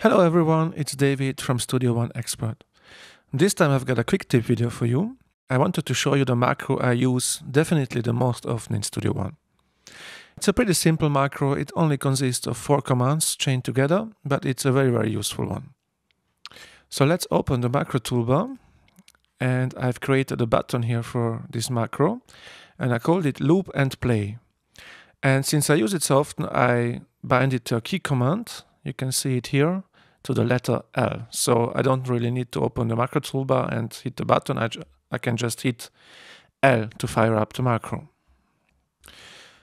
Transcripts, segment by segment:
Hello everyone, it's David from Studio One Expert. This time I've got a quick tip video for you. I wanted to show you the macro I use definitely the most often in Studio One. It's a pretty simple macro, it only consists of four commands chained together, but it's a very very useful one. So let's open the macro toolbar and I've created a button here for this macro and I called it loop and play. And since I use it so often, I bind it to a key command you can see it here to the letter L. So I don't really need to open the macro toolbar and hit the button. I, I can just hit L to fire up the macro.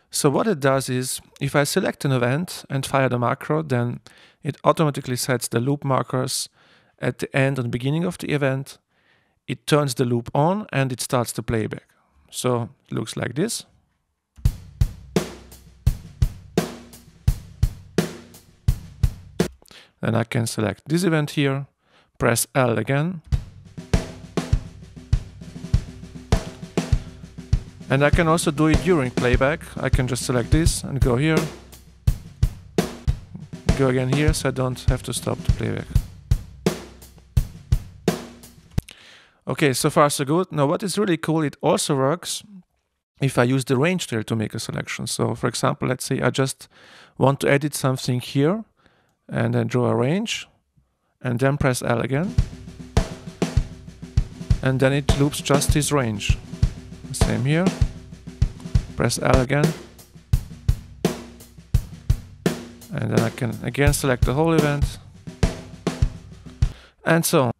So what it does is, if I select an event and fire the macro, then it automatically sets the loop markers at the end and beginning of the event. It turns the loop on and it starts the playback. So it looks like this. Then I can select this event here, press L again. And I can also do it during playback. I can just select this and go here. Go again here so I don't have to stop the playback. Okay, so far so good. Now what is really cool, it also works if I use the range tool to make a selection. So for example, let's say I just want to edit something here and then draw a range and then press L again. And then it loops just this range. Same here. Press L again. And then I can again select the whole event. And so on.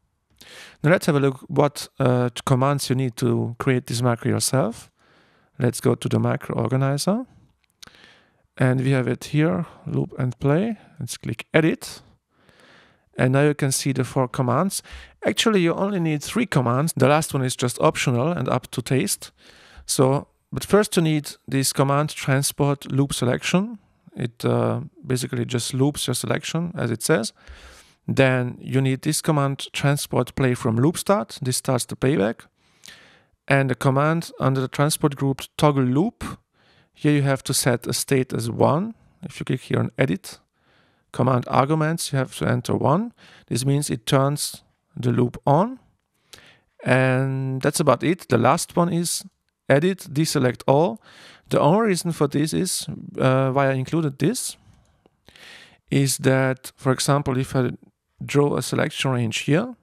Now let's have a look what uh, commands you need to create this macro yourself. Let's go to the macro organizer and we have it here, loop and play. Let's click edit. And now you can see the four commands. Actually, you only need three commands. The last one is just optional and up to taste. So, but first you need this command transport loop selection. It uh, basically just loops your selection as it says. Then you need this command transport play from loop start. This starts the playback. And the command under the transport group toggle loop here you have to set a state as 1. If you click here on edit, command arguments, you have to enter 1. This means it turns the loop on. And that's about it. The last one is edit, deselect all. The only reason for this is uh, why I included this is that, for example, if I draw a selection range here,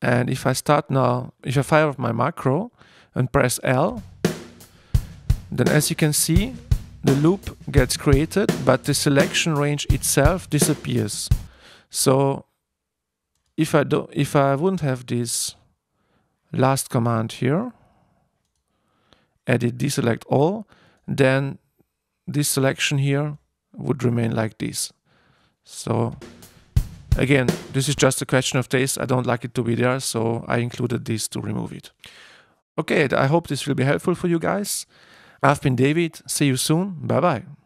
and if I start now, if I fire off my macro and press L, then as you can see, the loop gets created, but the selection range itself disappears. So if I do, if I wouldn't have this last command here, edit deselect all, then this selection here would remain like this. So again, this is just a question of taste. I don't like it to be there, so I included this to remove it. Okay, I hope this will be helpful for you guys. I've been David. See you soon. Bye bye.